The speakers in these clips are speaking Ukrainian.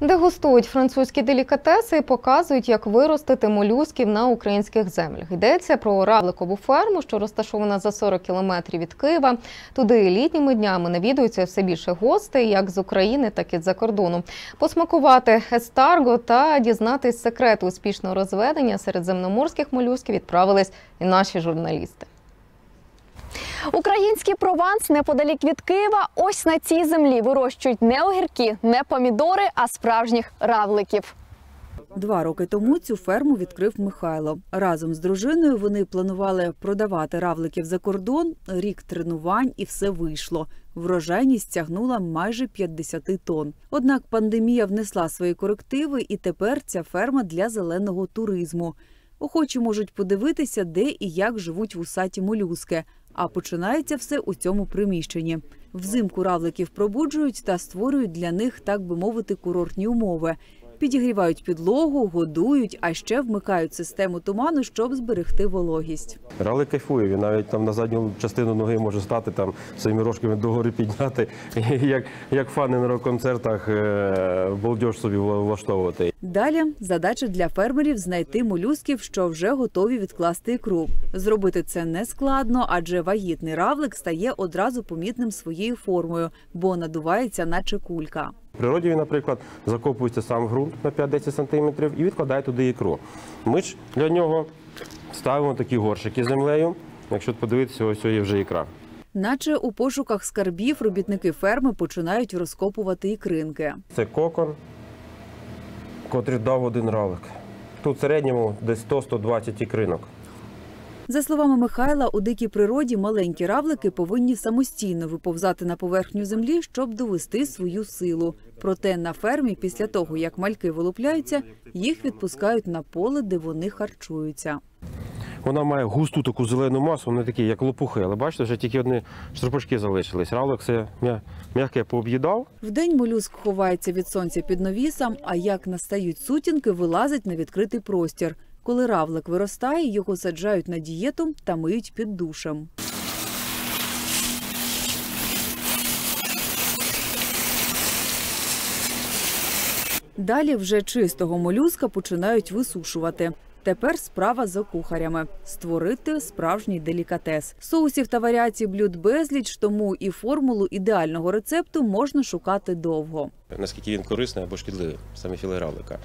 Дегустують французькі делікатеси і показують, як виростити молюсків на українських землях. Йдеться про равликову ферму, що розташована за 40 кілометрів від Києва. Туди літніми днями навідується все більше гостей, як з України, так і з-за кордону. Посмакувати естарго та дізнатись секрет успішного розведення середземноморських молюсків відправились і наші журналісти. Український прованс неподалік від Києва. Ось на цій землі вирощують не огірки, не помідори, а справжніх равликів. Два роки тому цю ферму відкрив Михайло. Разом з дружиною вони планували продавати равликів за кордон. Рік тренувань і все вийшло. Врожайність стягнула майже 50 тонн. Однак пандемія внесла свої корективи, і тепер ця ферма для зеленого туризму. Охочі можуть подивитися, де і як живуть вусаті молюски. А починається все у цьому приміщенні. Взимку равликів пробуджують та створюють для них, так би мовити, курортні умови. Підігрівають підлогу, годують, а ще вмикають систему туману, щоб зберегти вологість. Ралик кайфує, він навіть там на задню частину ноги може стати там своїми рожками догори підняти, як, як фани на рок-концертах е, балдеж собі влаштовувати. Далі задача для фермерів знайти молюсків, що вже готові відкласти ікру. Зробити це не складно, адже вагітний равлик стає одразу помітним своєю формою, бо надувається, наче кулька. В природі він, наприклад, закопується сам ґрунт на 5-10 см і відкладає туди ікру. Ми ж для нього ставимо такі горшики землею. Якщо подивитися, ось є вже ікра. Наче у пошуках скарбів робітники ферми починають розкопувати ікринки. Це кокон, котрий дав один равлик. Тут в середньому десь 100-120 ікринок. За словами Михайла, у дикій природі маленькі равлики повинні самостійно виповзати на поверхню землі, щоб довести свою силу. Проте на фермі, після того як мальки вилупляються, їх відпускають на поле, де вони харчуються. Вона має густу таку зелену масу, вони такі, як лопухи. Але бачите, вже тільки одні штрупочки залишились. Равлик все м'я- м'яке пооб'їдав. Вдень молюск ховається від сонця під навісом, а як настають сутінки, вилазить на відкритий простір. Коли равлик виростає, його саджають на дієту та миють під душем. Далі вже чистого молюска починають висушувати. Тепер справа за кухарями створити справжній делікатес. Соусів та варіацій блюд безліч, тому і формулу ідеального рецепту можна шукати довго. Наскільки він корисний або шкідливий, саме філе равлика.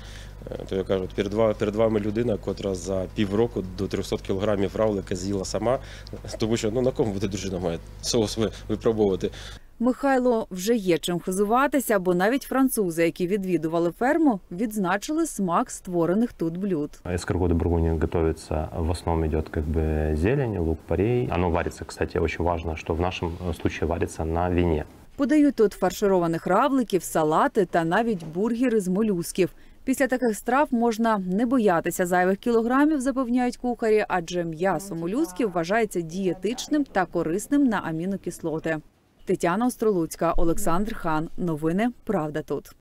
Е, То я кажу, перед, ва- перед вами людина, котра за півроку до 300 кілограмів равлика з'їла сама, тому що ну на кому буде дружина моя соус ви- випробовувати. Михайло вже є чим хизуватися, бо навіть французи, які відвідували ферму, відзначили смак створених тут блюд. Эскаргот де Бургундия готовится, в основном идет как бы зелень, лук-порей. Оно варится, кстати, очень важно, что в нашем э, случае варится на вине. Подають тут фаршированих равликів, салати та навіть бургери з молюсків. Після таких страв можна не боятися зайвих кілограмів, запевняють кухарі, адже м'ясо молюсків вважається дієтичним та корисним на амінокислоти. Тетяна Остролуцька, Олександр Хан. Новини Правда тут.